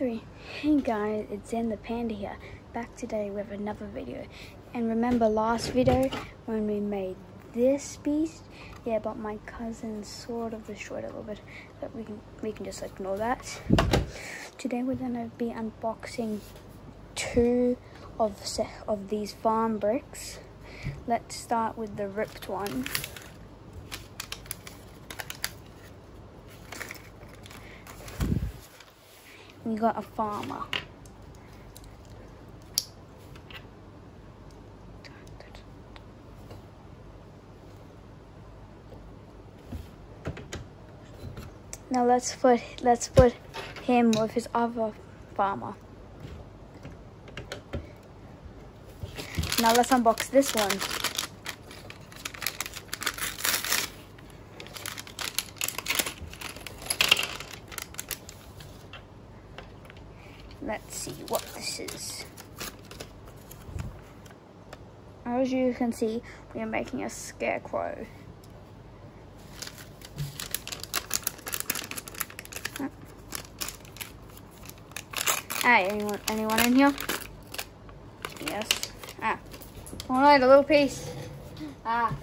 three. Hey guys, it's Zander Panda here, back today with another video. And remember last video when we made this beast? Yeah, but my cousin sort of destroyed a little bit, but we can we can just ignore that. Today we're gonna be unboxing two of of these farm bricks. Let's start with the ripped one. We got a farmer. Now let's put let's put him with his other farmer. Now let's unbox this one. Let's see what this is. As you can see, we are making a scarecrow. Hey, anyone, anyone in here? Yes. Ah. All right, a little piece. Ah.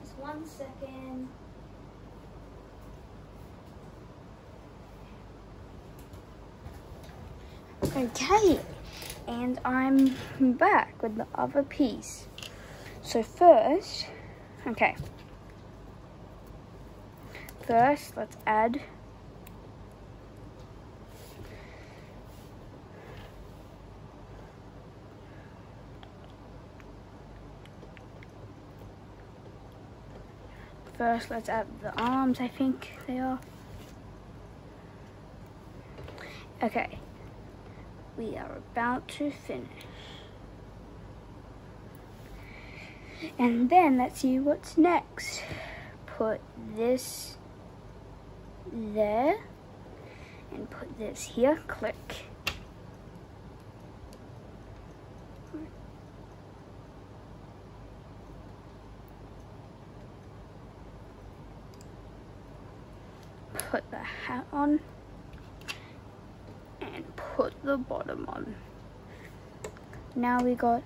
Just one second. Okay, and I'm back with the other piece. So first, okay. First, let's add First, let's add the arms, I think they are. Okay, we are about to finish. And then let's see what's next. Put this there and put this here, click. Put the hat on put the bottom on. Now we got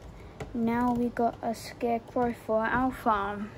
now we got a scarecrow for our farm.